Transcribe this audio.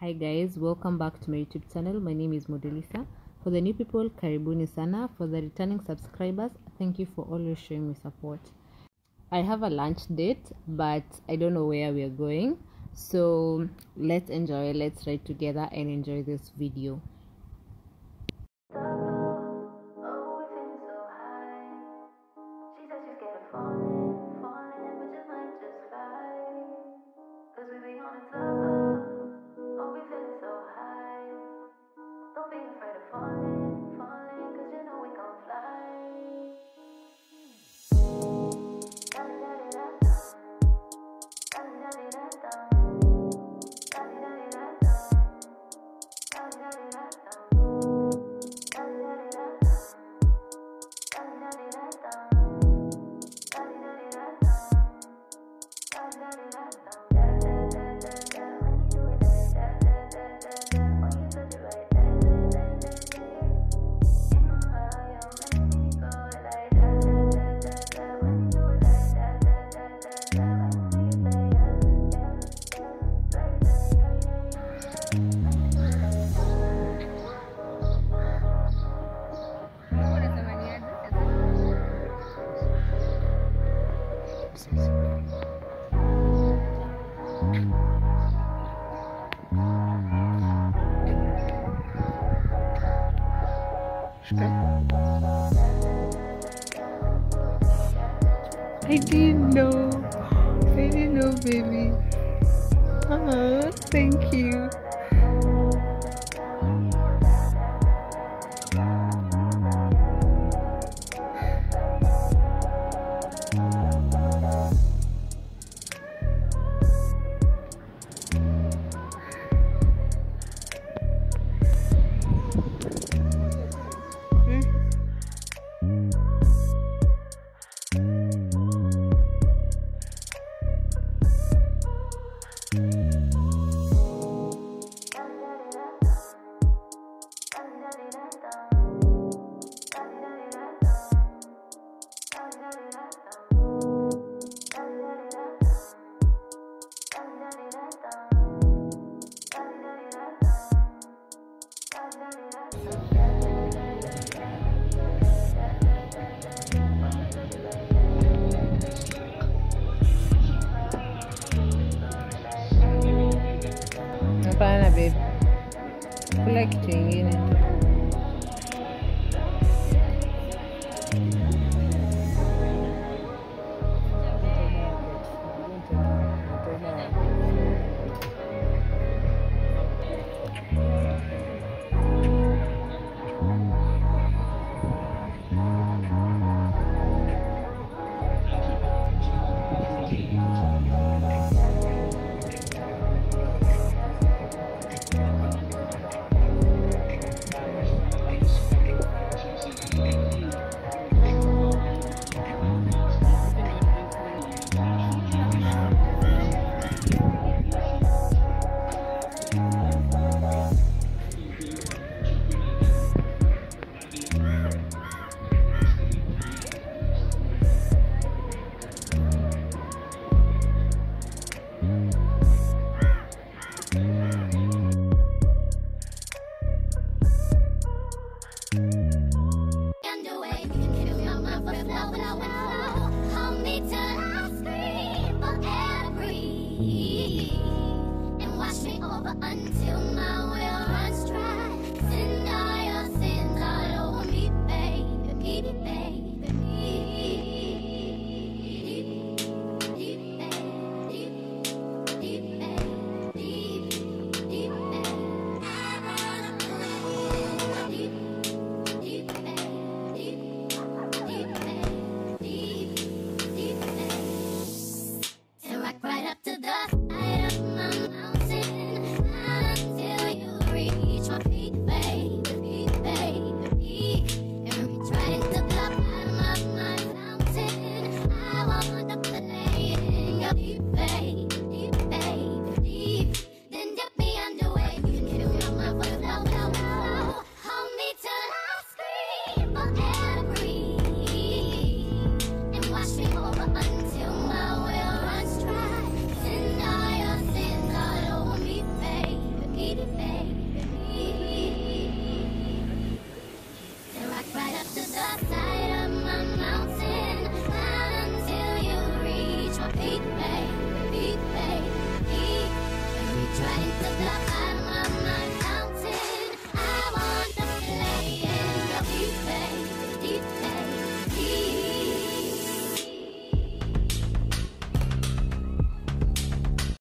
Hi guys, welcome back to my YouTube channel. My name is Modelisia. For the new people, karibuni sana. For the returning subscribers, thank you for always showing me support. I have a lunch date, but I don't know where we are going. So let's enjoy, let's ride together and enjoy this video. I didn't know. I didn't know, baby. Oh, thank you. Hapana babe, kula kitu ingine.